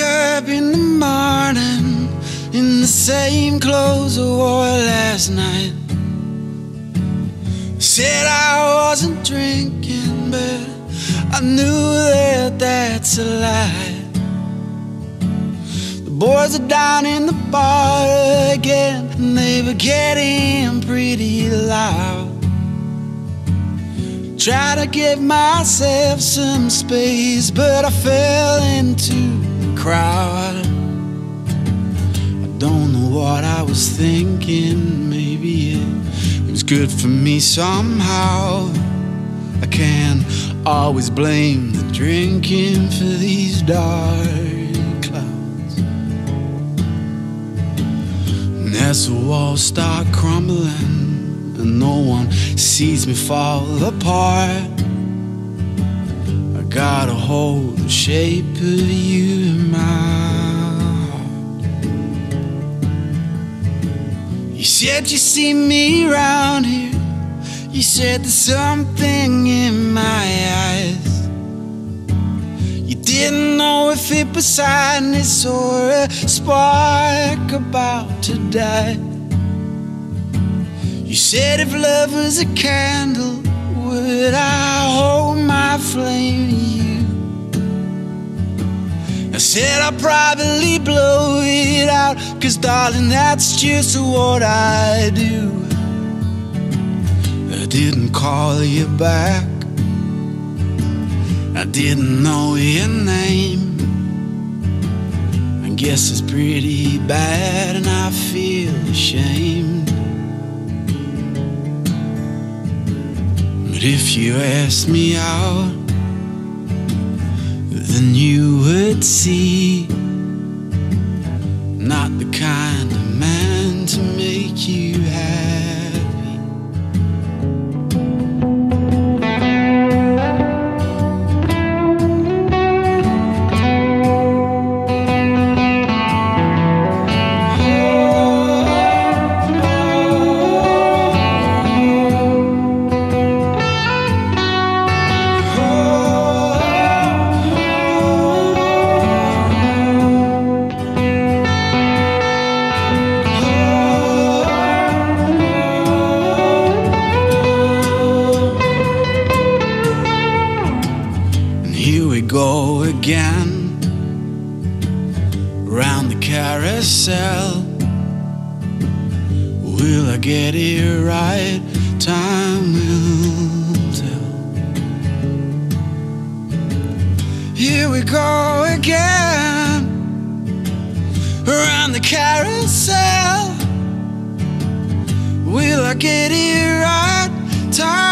Up in the morning in the same clothes I wore last night. Said I wasn't drinking, but I knew that that's a lie. The boys are down in the bar again, and they were getting pretty loud. Try to give myself some space, but I fell into crowd. I don't know what I was thinking, maybe it was good for me somehow. I can't always blame the drinking for these dark clouds. And as the walls start crumbling and no one sees me fall apart. I gotta hold the shape of you in my heart. You said you see me around here. You said there's something in my eyes. You didn't know if it was sadness or a spark about to die. You said if love was a candle, would I hold my said I'd probably blow it out, cause darling, that's just what I do. I didn't call you back, I didn't know your name. I guess it's pretty bad, and I feel ashamed. But if you ask me out, then you would see go again round the carousel. Will I get it right? Time will tell. Here we go again around the carousel. Will I get it right? Time.